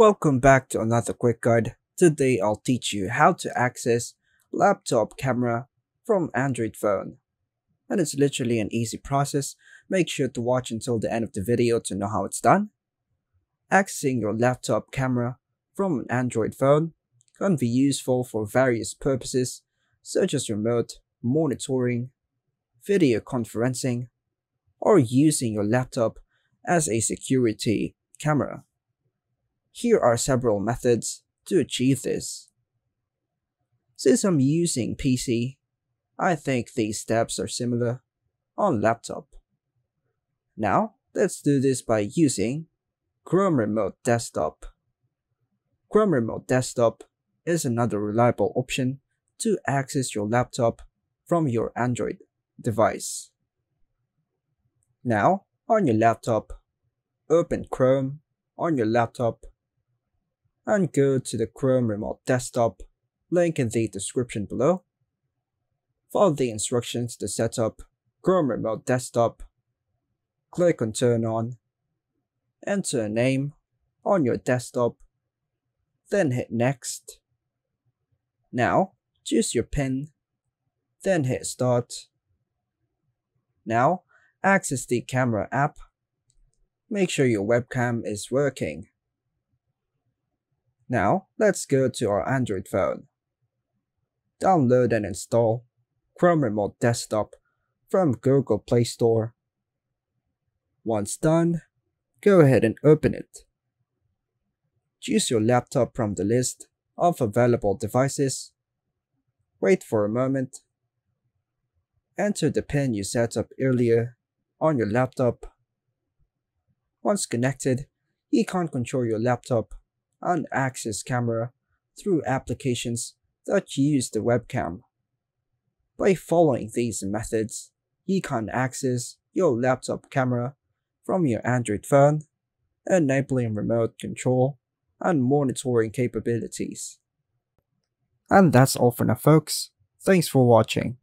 Welcome back to another quick guide. Today I'll teach you how to access laptop camera from Android phone. And it's literally an easy process. Make sure to watch until the end of the video to know how it's done. Accessing your laptop camera from an Android phone can be useful for various purposes such as remote monitoring, video conferencing, or using your laptop as a security camera. Here are several methods to achieve this. Since I'm using PC, I think these steps are similar on laptop. Now, let's do this by using Chrome Remote Desktop. Chrome Remote Desktop is another reliable option to access your laptop from your Android device. Now, on your laptop, open Chrome on your laptop and go to the Chrome Remote Desktop link in the description below. Follow the instructions to set up Chrome Remote Desktop. Click on Turn On. Enter a name on your desktop. Then hit Next. Now, choose your pin. Then hit Start. Now, access the camera app. Make sure your webcam is working. Now, let's go to our Android phone. Download and install Chrome Remote Desktop from Google Play Store. Once done, go ahead and open it. Choose your laptop from the list of available devices. Wait for a moment. Enter the pin you set up earlier on your laptop. Once connected, you can control your laptop and access camera through applications that use the webcam. By following these methods, you can access your laptop camera from your Android phone, enabling remote control and monitoring capabilities. And that's all for now folks. Thanks for watching.